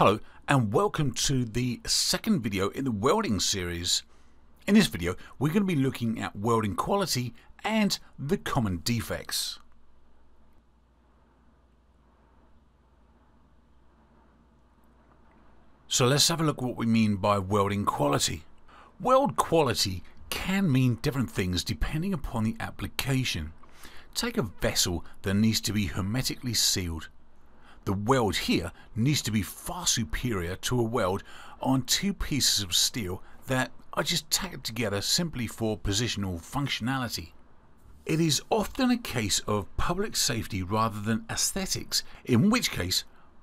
Hello and welcome to the second video in the welding series. In this video we're going to be looking at welding quality and the common defects. So let's have a look what we mean by welding quality. Weld quality can mean different things depending upon the application. Take a vessel that needs to be hermetically sealed the weld here needs to be far superior to a weld on two pieces of steel that are just tacked together simply for positional functionality. It is often a case of public safety rather than aesthetics, in which case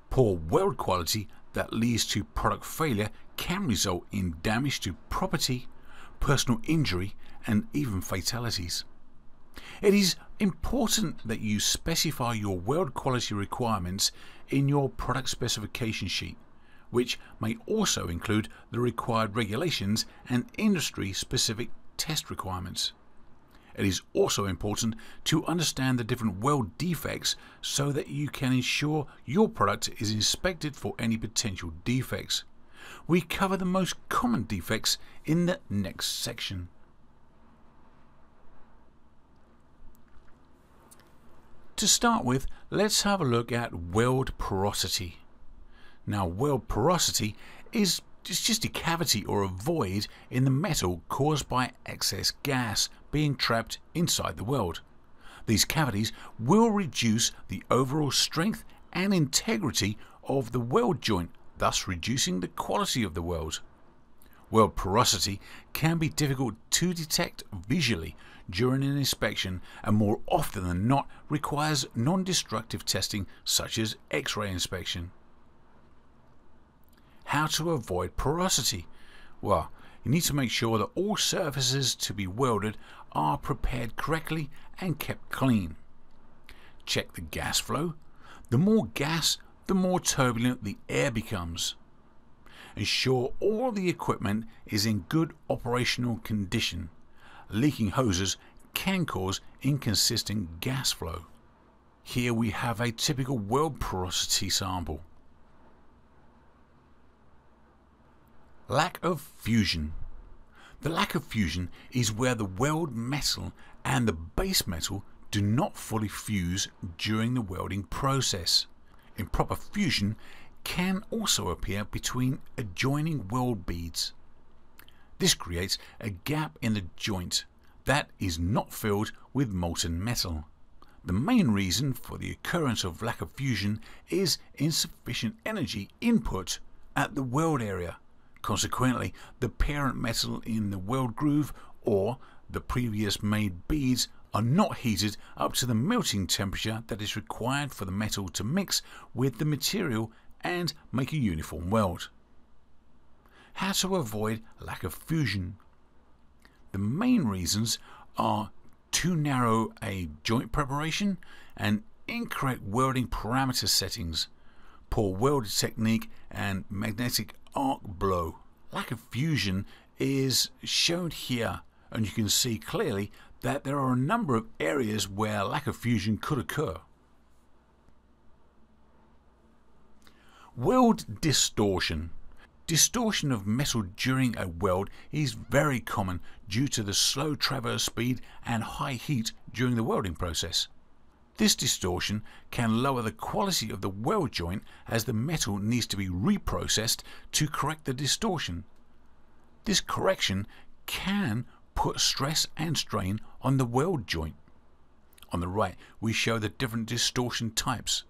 poor weld quality that leads to product failure can result in damage to property, personal injury and even fatalities. It is important that you specify your weld quality requirements in your product specification sheet, which may also include the required regulations and industry specific test requirements. It is also important to understand the different weld defects so that you can ensure your product is inspected for any potential defects. We cover the most common defects in the next section. To start with, let's have a look at weld porosity. Now, weld porosity is just a cavity or a void in the metal caused by excess gas being trapped inside the weld. These cavities will reduce the overall strength and integrity of the weld joint, thus reducing the quality of the weld. Weld porosity can be difficult to detect visually during an inspection and more often than not requires non-destructive testing such as X-ray inspection. How to avoid porosity? Well, you need to make sure that all surfaces to be welded are prepared correctly and kept clean. Check the gas flow. The more gas, the more turbulent the air becomes. Ensure all the equipment is in good operational condition. Leaking hoses can cause inconsistent gas flow. Here we have a typical weld porosity sample. Lack of fusion. The lack of fusion is where the weld metal and the base metal do not fully fuse during the welding process. Improper fusion can also appear between adjoining weld beads. This creates a gap in the joint that is not filled with molten metal. The main reason for the occurrence of lack of fusion is insufficient energy input at the weld area. Consequently, the parent metal in the weld groove or the previous made beads are not heated up to the melting temperature that is required for the metal to mix with the material and make a uniform weld. How to avoid lack of fusion. The main reasons are too narrow a joint preparation and incorrect welding parameter settings, poor weld technique and magnetic arc blow. Lack of fusion is shown here and you can see clearly that there are a number of areas where lack of fusion could occur. Weld distortion. Distortion of metal during a weld is very common due to the slow traverse speed and high heat during the welding process. This distortion can lower the quality of the weld joint as the metal needs to be reprocessed to correct the distortion. This correction can put stress and strain on the weld joint. On the right we show the different distortion types.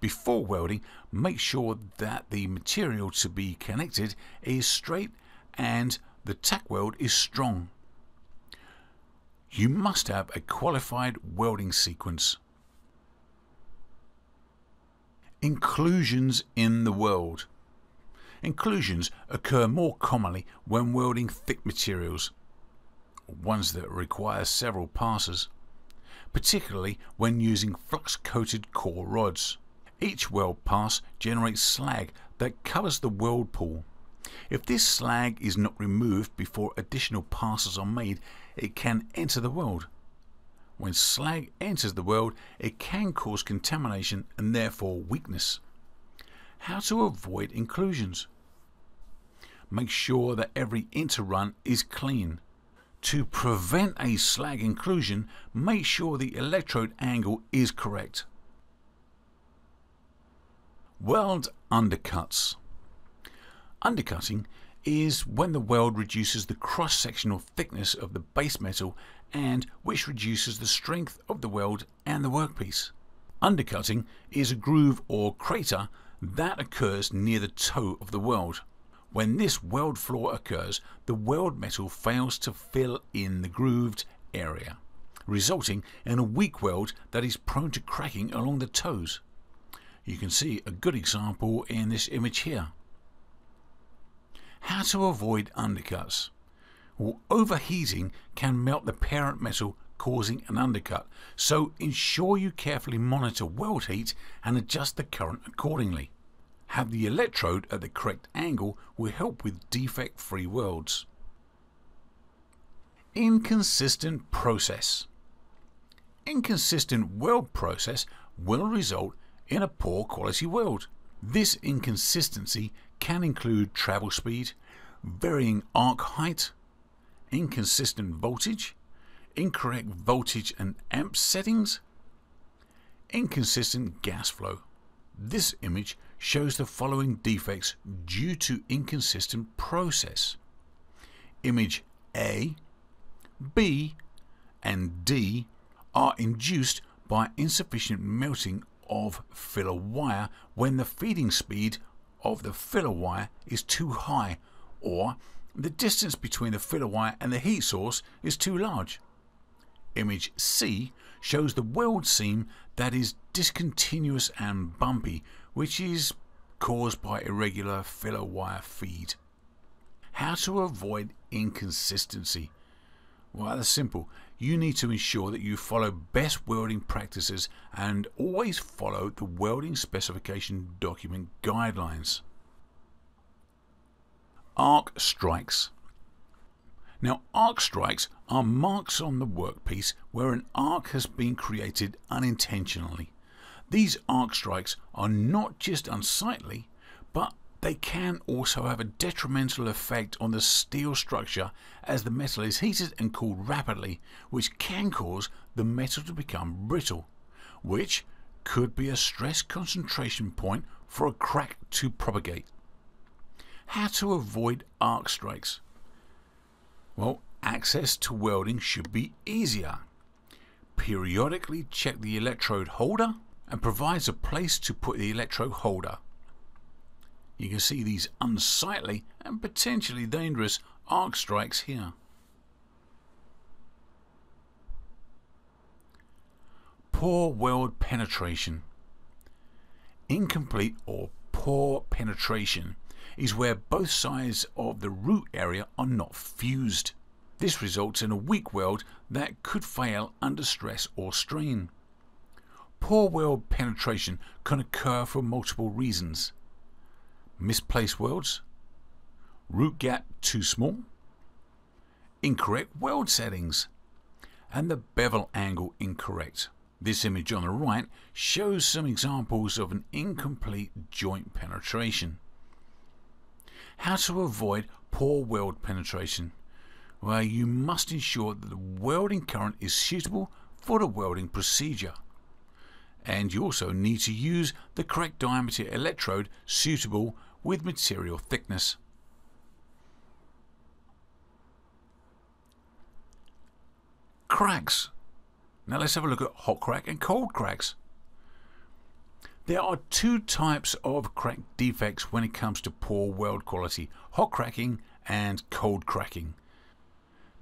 Before welding, make sure that the material to be connected is straight and the tack weld is strong. You must have a qualified welding sequence. Inclusions in the weld. Inclusions occur more commonly when welding thick materials, ones that require several passes, particularly when using flux coated core rods. Each weld pass generates slag that covers the weld pool. If this slag is not removed before additional passes are made, it can enter the weld. When slag enters the weld, it can cause contamination and therefore weakness. How to avoid inclusions. Make sure that every interrun is clean. To prevent a slag inclusion, make sure the electrode angle is correct. Weld undercuts. Undercutting is when the weld reduces the cross-sectional thickness of the base metal and which reduces the strength of the weld and the workpiece. Undercutting is a groove or crater that occurs near the toe of the weld. When this weld flaw occurs, the weld metal fails to fill in the grooved area, resulting in a weak weld that is prone to cracking along the toes. You can see a good example in this image here. How to avoid undercuts? Well, overheating can melt the parent metal causing an undercut, so ensure you carefully monitor weld heat and adjust the current accordingly. Have the electrode at the correct angle will help with defect-free welds. Inconsistent process. Inconsistent weld process will result in a poor quality weld. This inconsistency can include travel speed, varying arc height, inconsistent voltage, incorrect voltage and amp settings, inconsistent gas flow. This image shows the following defects due to inconsistent process. Image A, B and D are induced by insufficient melting of filler wire when the feeding speed of the filler wire is too high or the distance between the filler wire and the heat source is too large. Image C shows the weld seam that is discontinuous and bumpy, which is caused by irregular filler wire feed. How to avoid inconsistency? Well, that's simple. You need to ensure that you follow best welding practices and always follow the welding specification document guidelines. Arc strikes. Now, arc strikes are marks on the workpiece where an arc has been created unintentionally. These arc strikes are not just unsightly, but they can also have a detrimental effect on the steel structure as the metal is heated and cooled rapidly, which can cause the metal to become brittle, which could be a stress concentration point for a crack to propagate. How to avoid arc strikes? Well, access to welding should be easier. Periodically check the electrode holder and provides a place to put the electrode holder. You can see these unsightly and potentially dangerous arc strikes here. Poor weld penetration. Incomplete or poor penetration is where both sides of the root area are not fused. This results in a weak weld that could fail under stress or strain. Poor weld penetration can occur for multiple reasons. Misplaced welds, root gap too small, incorrect weld settings, and the bevel angle incorrect. This image on the right shows some examples of an incomplete joint penetration. How to avoid poor weld penetration? Well, you must ensure that the welding current is suitable for the welding procedure. And you also need to use the correct diameter electrode suitable with material thickness. Cracks. Now let's have a look at hot crack and cold cracks. There are two types of crack defects when it comes to poor weld quality hot cracking and cold cracking.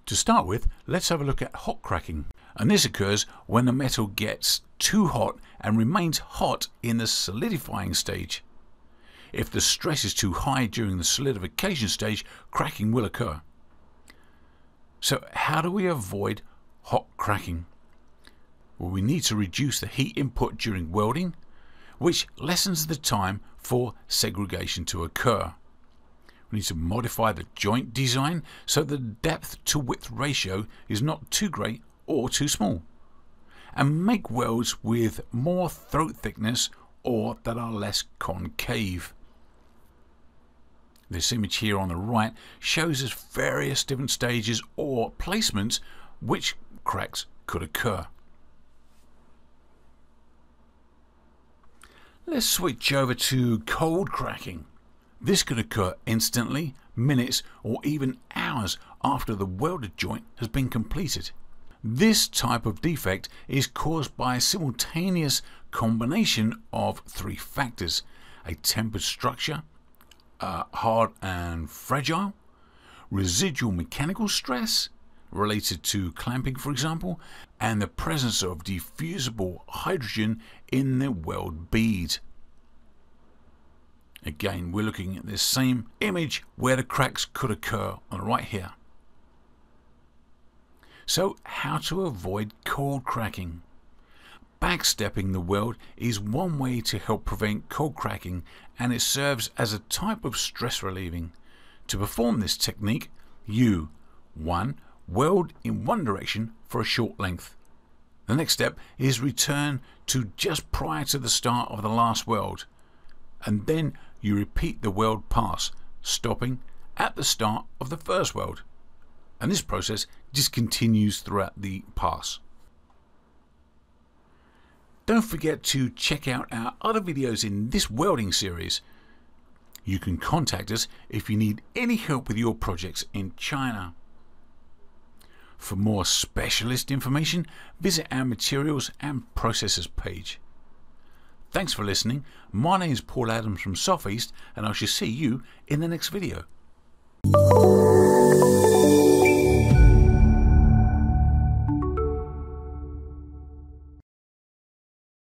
To start with, let's have a look at hot cracking. And this occurs when the metal gets too hot and remains hot in the solidifying stage. If the stress is too high during the solidification stage, cracking will occur. So, how do we avoid hot cracking? Well, we need to reduce the heat input during welding which lessens the time for segregation to occur. We need to modify the joint design so the depth to width ratio is not too great or too small. And make welds with more throat thickness or that are less concave. This image here on the right shows us various different stages or placements which cracks could occur. Let's switch over to cold cracking. This could occur instantly, minutes or even hours after the welded joint has been completed. This type of defect is caused by a simultaneous combination of three factors a tempered structure, uh, hard and fragile, residual mechanical stress related to clamping, for example, and the presence of diffusible hydrogen in the weld bead. Again, we're looking at this same image where the cracks could occur on the right here. So, how to avoid cold cracking? Backstepping the weld is one way to help prevent cold cracking and it serves as a type of stress relieving. To perform this technique, you 1. Weld in one direction for a short length. The next step is return to just prior to the start of the last weld and then you repeat the weld pass, stopping at the start of the first weld. And this process just continues throughout the pass. Don't forget to check out our other videos in this welding series. You can contact us if you need any help with your projects in China. For more specialist information, visit our materials and processes page. Thanks for listening. My name is Paul Adams from Sofeast, and I shall see you in the next video.